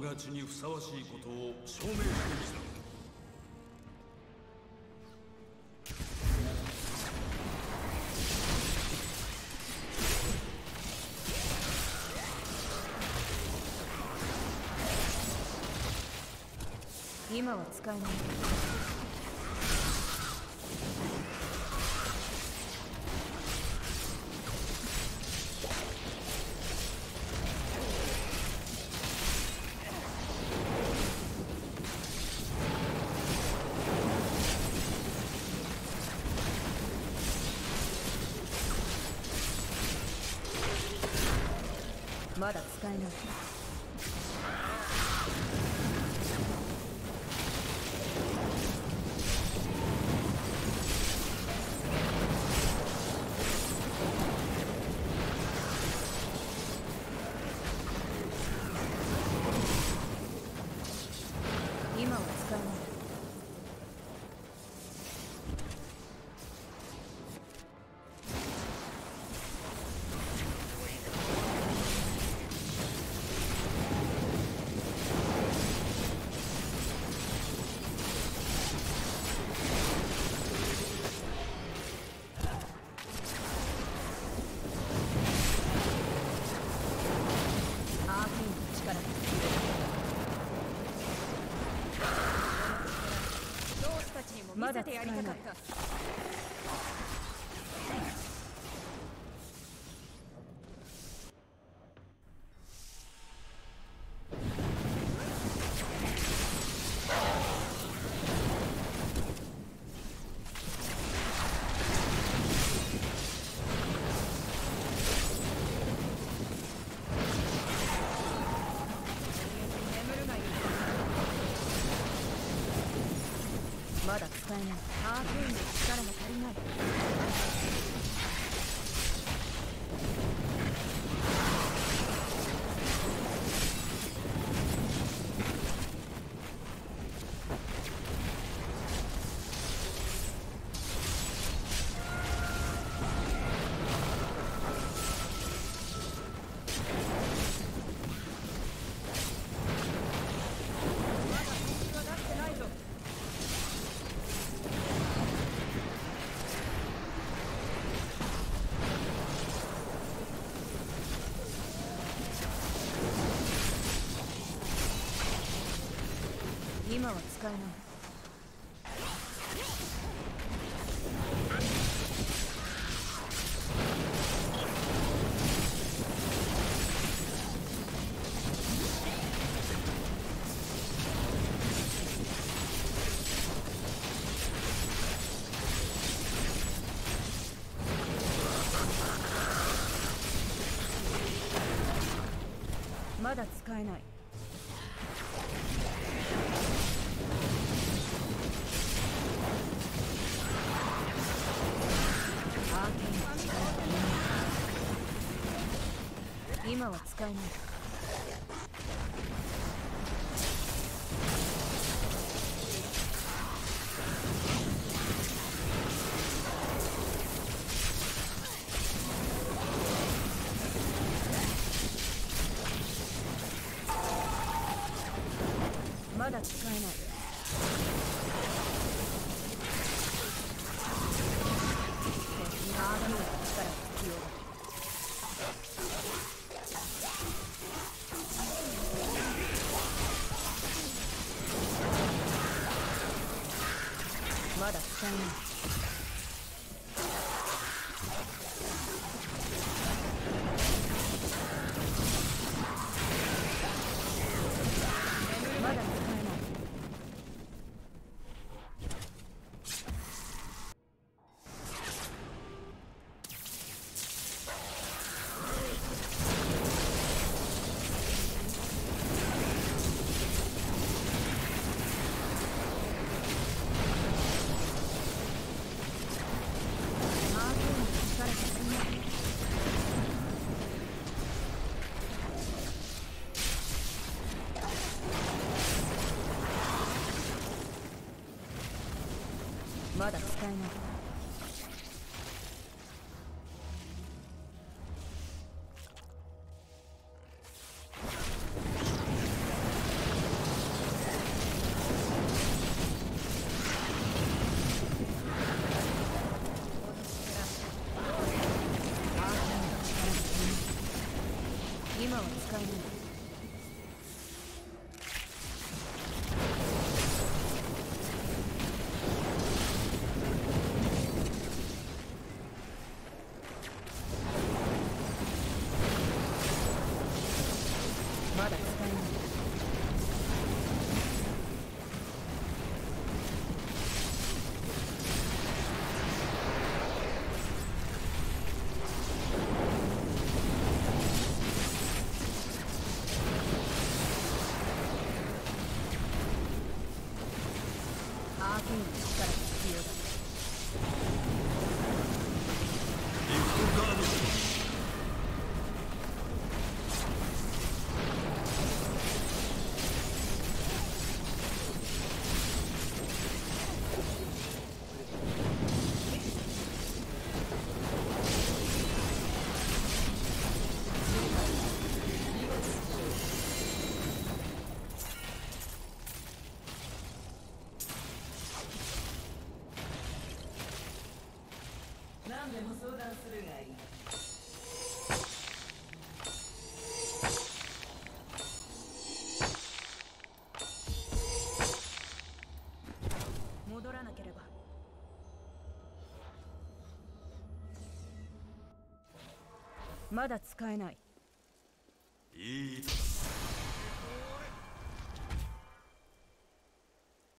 勝ちにふさわしいことを証明してみせろ今は使えない。まだ使えない。志たちにも見まだ使えない。ハーケインの力が足りないは使えない。まだ使えない。今は使えないまだ使えないアーケインの力が必要だ。まだ使えないまだ使えない何でも相談するがいい。戻らなければ。まだ使えない。いい